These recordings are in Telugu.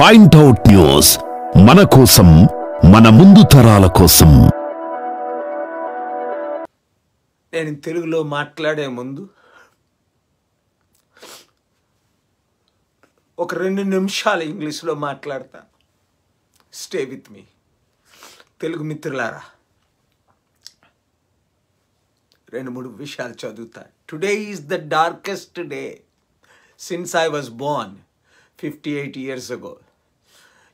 పాయింట్అవుట్ న్యూస్ మన కోసం మన ముందు తరాల కోసం. నేను తెలుగులో మాట్లాడే ముందు ఒక రెండు నిమిషాలు ఇంగ్లీష్లో మాట్లాడతా. స్టే విత్ మీ తెలుగు మిత్రులారా రెండు మూడు విషయాలు చదువుతా. Today is the darkest day since I was born fifty eight years ago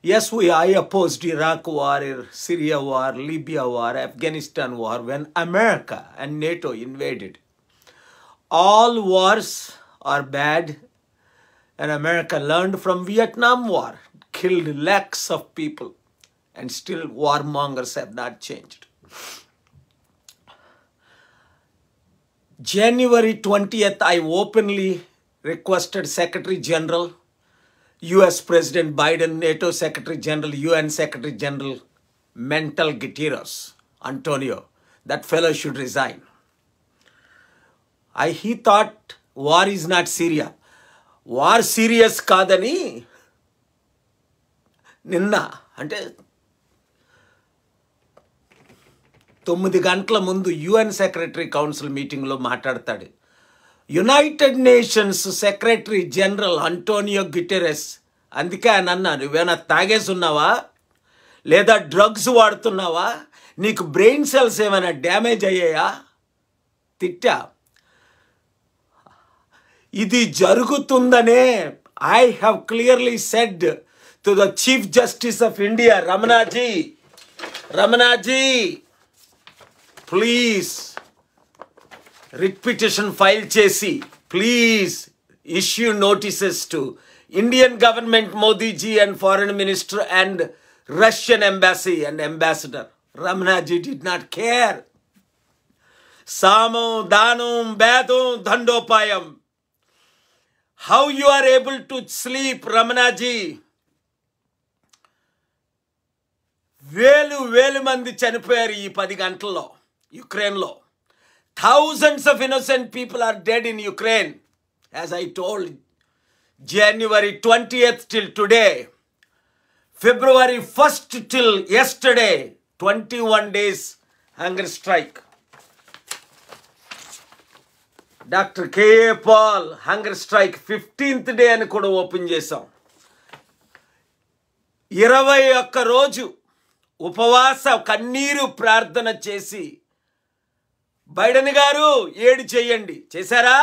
Yes, we I opposed Iraq war, Syria war, Libya war, Afghanistan war when America and NATO invaded. All wars are bad, and America learned from Vietnam War, killed lakhs of people, and still warmongers have not changed. January 20th, I openly requested Secretary General US president Biden NATO secretary general UN secretary general mental Guterres Antonio that fellow should resign I he thought war is not సీరియా war serious కాదని నిన్న అంటే తొమ్మిది గంటల ముందు యుఎన్ సెక్రటరీ కౌన్సిల్ మీటింగ్లో మాట్లాడతాడు. United Nations secretary general Antonio Guterres అందుకే ఆయన అన్నారు నువ్వేనా తాగేసి ఉన్నావా? లేదా డ్రగ్స్ వాడుతున్నావా? నీకు బ్రెయిన్ సెల్స్ ఏమైనా డ్యామేజ్ అయ్యాయా? తిట్టా. ఇది జరుగుతుందనే I have clearly said to the chief justice of India Ramanaji Ramanaji please writ petition file చేసి please issue notices to Indian government Modiji and foreign minister and Russian embassy and ambassador Ramanaji did not care సామం దానం భేదం దండోపాయం how you are able to sleep Ramanaji వేలు వేలు మంది చనిపోయారు ఈ పది గంటల్లో యుక్రెయిన్లో thousands of innocent people are dead in Ukraine as I told January twenty eighth till today February first till yesterday twenty one days hunger strike doctor K A Paul hunger strike fifteenth day అని కూడా ఓపెన్ చేశాం ఇరవై ఒక్క రోజు ఉపవాస కన్నీరు ప్రార్థన చేసి బైడెన్ గారు ఏడు చెయ్యండి చేశారా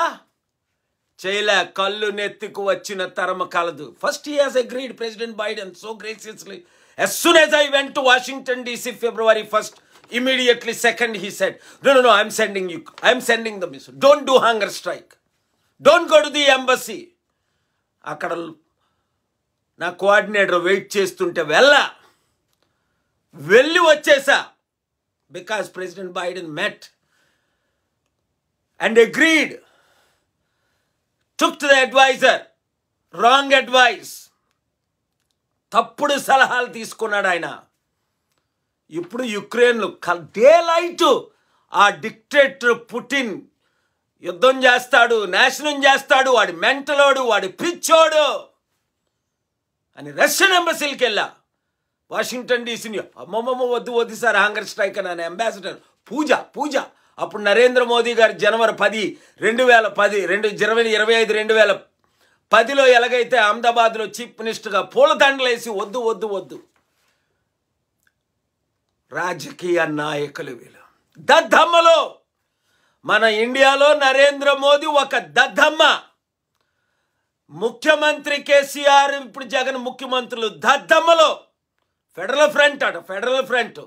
చేయలే కళ్ళు నెత్తికు వచ్చిన తరమ కలదు first he has agreed president Biden so graciously as soon as I went to Washington DC February 1st, immediately second he said, no, no, no, I'm sending you, I'm sending the missile. Don't do hunger strike. Don't go to the embassy. అక్కడ నా కోఆర్డినేటర్ వెయిట్ చేస్తుంటే వెళ్ళా వెళ్ళి వచ్చేసా because president Biden met and agreed, took to the advisor, wrong advice. తప్పుడు సలహాలు తీసుకున్నాడు ఆయన. ఇప్పుడు యుక్రెయిన్లు డే లైట్ ఆ డిక్టేటర్ పుటిన్ యుద్ధం చేస్తాడు నాశనం చేస్తాడు వాడి మెంటలోడు వాడి పిచ్చోడు అని రష్యన్ ఎంబసీలకి వెళ్ళా. వాషింగ్టన్ డీసీని అమ్మమ్మమ్మ వద్దు వద్దు సార్ హంగర్ స్ట్రైక్ అని అంబాసిడర్. పూజ పూజ. అప్పుడు నరేంద్ర మోదీ గారు జనవరి పది రెండు వేల పది రెండు ఇరవై ఇరవై ఐదు రెండు వేల పదిలో ఎలాగైతే అహ్మదాబాద్లో చీఫ్ మినిస్టర్గా పూలదండలేసి వద్దు వద్దు వద్దు. రాజకీయ నాయకులు వీళ్ళు. దద్దమ్మలో మన ఇండియాలో నరేంద్ర మోదీ ఒక దద్దమ్మ. ముఖ్యమంత్రి కేసీఆర్ ఇప్పుడు జగన్ ముఖ్యమంత్రులు దద్దమ్మలో. ఫెడరల్ ఫ్రంట్ అట ఫెడరల్ ఫ్రంట్.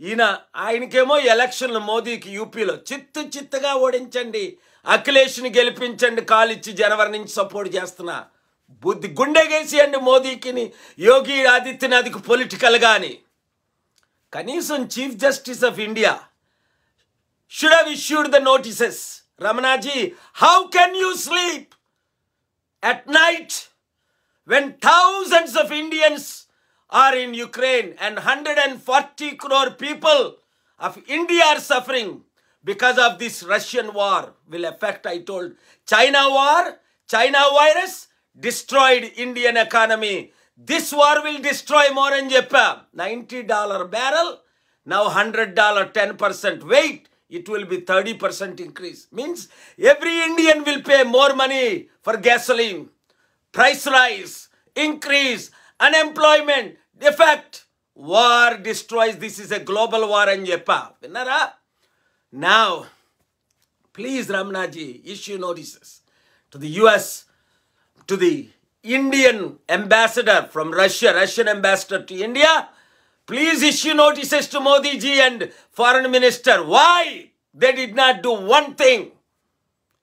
ఈయన ఆయనకేమో ఎలక్షన్లు మోదీకి యూపీలో చిత్తు చిత్తుగా ఓడించండి అఖిలేష్ని గెలిపించండి కాలిచ్చి జనవరి నుంచి సపోర్ట్ చేస్తున్నా. బుద్ధి గుండెగేసియండి మోదీకిని యోగి ఆదిత్యనాథ్కి పొలిటికల్ అని. కనీసం chief justice of India. Should have issued the notices Ramanaji how can you sleep at night when thousands of Indians are in Ukraine and 140 crore people of India are suffering because of this Russian war will affect, I told. China war, China virus destroyed Indian economy. This war will destroy more in Japan. $90 barrel, now $100, 10% weight. It will be 30% increase. Means every Indian will pay more money for gasoline. Price rise, increase, unemployment, defect. War destroys. This is a global war and Jepa. Now, please Ramnaji issue notices to the US, to the Indian ambassador from Russia, Russian ambassador to India. Please issue notices to Modi ji and foreign minister. Why they did not do one thing?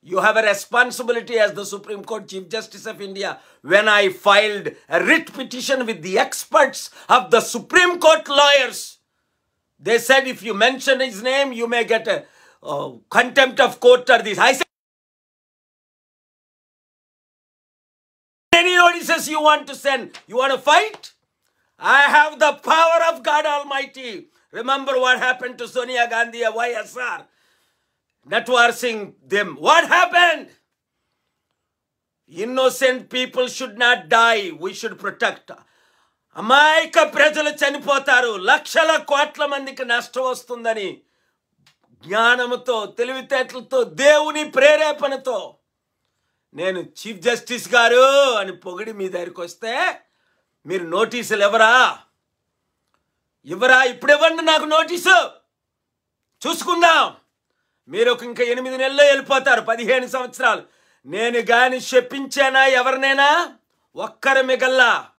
You have a responsibility as the Supreme Court Chief Justice of India. When I filed a writ petition with the experts of the Supreme Court lawyers, they said if you mention his name, you may get a uh, contempt of court or this. I said, any notices you want to send, you want to fight? I have the power of God Almighty. Remember what happened to Sonia Gandhi, YSR? Networking them. What happened? Innocent people should not die we should protect అమాయక ప్రజలు చనిపోతారు. లక్షల కోట్ల మందికి నష్టం వస్తుందని జ్ఞానముతో తెలివితేటలతో దేవుని ప్రేరేపణతో నేను చీఫ్ జస్టిస్ గారు అని పొగిడి మీ దగ్గరికి వస్తే మీరు నోటీసులు ఎవరా? ఇవ్వరా ఇప్పుడు ఇవ్వండి నాకు నోటీసు? చూసుకుందాం. మీరు ఒక ఇంకా ఎనిమిది నెలల్లో వెళ్ళిపోతారు పదిహేను సంవత్సరాలు. నేను గాని చెప్పించానా ఎవరినైనా? ఒక్కరు మిగల్లా